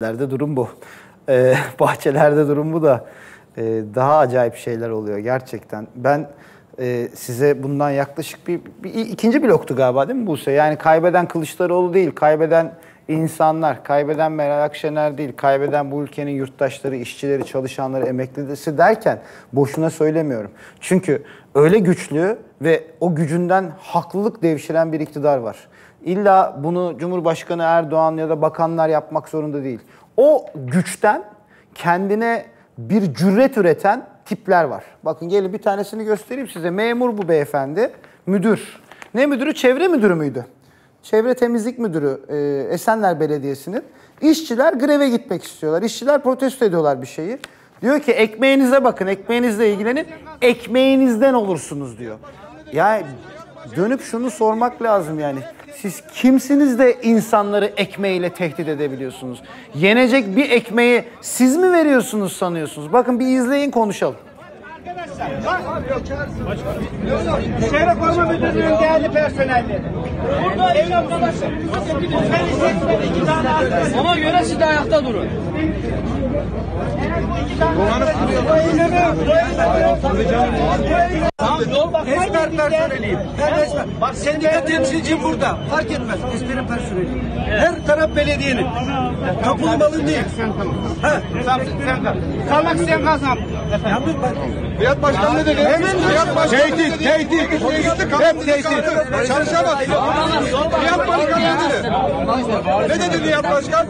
Bahçelerde durum bu. Ee, bahçelerde durum bu da e, daha acayip şeyler oluyor gerçekten. Ben e, size bundan yaklaşık bir, bir ikinci bloktu galiba değil mi Buse? Yani kaybeden Kılıçdaroğlu değil, kaybeden insanlar, kaybeden Meral Akşener değil, kaybeden bu ülkenin yurttaşları, işçileri, çalışanları, emeklisi derken boşuna söylemiyorum. Çünkü öyle güçlü ve o gücünden haklılık devşiren bir iktidar var. İlla bunu Cumhurbaşkanı Erdoğan ya da bakanlar yapmak zorunda değil. O güçten kendine bir cüret üreten tipler var. Bakın gelin bir tanesini göstereyim size. Memur bu beyefendi. Müdür. Ne müdürü? Çevre müdürü müydü? Çevre Temizlik Müdürü e, Esenler Belediyesi'nin. İşçiler greve gitmek istiyorlar. İşçiler protesto ediyorlar bir şeyi. Diyor ki ekmeğinize bakın, ekmeğinizle ilgilenin. Ekmeğinizden olursunuz diyor. Yani dönüp şunu sormak lazım yani. Siz kimsiniz de insanları ekmeğiyle tehdit edebiliyorsunuz? Yenecek bir ekmeği siz mi veriyorsunuz sanıyorsunuz? Bakın bir izleyin konuşalım. Şehre Koruma Müdürlüğü'nün değerli personelleri. Burada ev arkadaşım. Sen iki tane arkadaş. Ona göre siz de ayakta durun. Esmer personeliyim. Ben esmer. Bak sendika temsilcim burada. Fark etmez. Esmer'in personeliyim. Her taraf belediyenin. Kapılı malın değil. Ha. Kalmak isteyen kalsın. Yalnız bak. Fiyat başkanı ne dedi? Fiyat başkanı Tehdit, tehdit. Hep tehdit. Çalışamaz. Fiyat başkanı ne dedi? Ne dedi Fiyat başkan?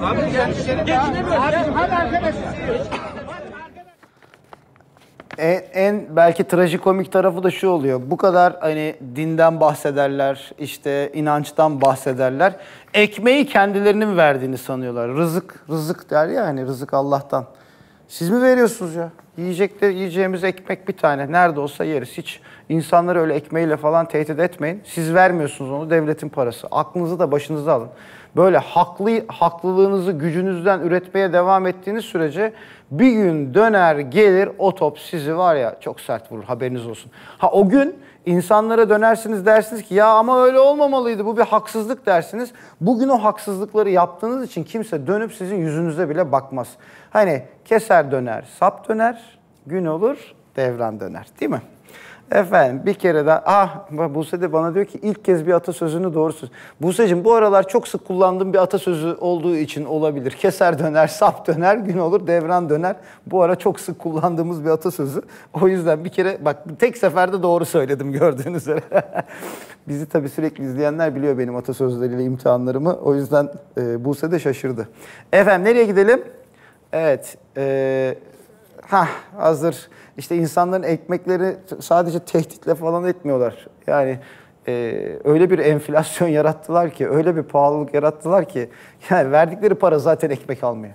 Hadi arkadaşlar. En, en belki trajikomik tarafı da şu oluyor. Bu kadar hani dinden bahsederler, işte inançtan bahsederler. Ekmeği kendilerinin verdiğini sanıyorlar. Rızık, rızık der ya hani rızık Allah'tan. Siz mi veriyorsunuz ya? Yiyecekte yiyeceğimiz ekmek bir tane. Nerede olsa yeriz. Hiç insanları öyle ekmeğiyle falan tehdit etmeyin. Siz vermiyorsunuz onu devletin parası. Aklınızı da başınıza alın. Böyle haklı haklılığınızı gücünüzden üretmeye devam ettiğiniz sürece bir gün döner gelir o top sizi var ya çok sert vurur haberiniz olsun. Ha o gün insanlara dönersiniz dersiniz ki ya ama öyle olmamalıydı bu bir haksızlık dersiniz. Bugün o haksızlıkları yaptığınız için kimse dönüp sizin yüzünüze bile bakmaz. Hani keser döner, sap döner, gün olur, devran döner değil mi? Efendim bir kere daha, ah Buse de bana diyor ki ilk kez bir atasözünü doğru söz. Buse'cim bu aralar çok sık kullandığım bir atasözü olduğu için olabilir. Keser döner, sap döner, gün olur, devran döner. Bu ara çok sık kullandığımız bir atasözü. O yüzden bir kere bak tek seferde doğru söyledim gördüğünüz üzere. Bizi tabii sürekli izleyenler biliyor benim atasözleriyle imtihanlarımı. O yüzden e, Buse de şaşırdı. Efendim nereye gidelim? Evet. E, ha hazır işte insanların ekmekleri sadece tehditle falan etmiyorlar. Yani e, öyle bir enflasyon yarattılar ki, öyle bir pahalılık yarattılar ki yani verdikleri para zaten ekmek almıyor.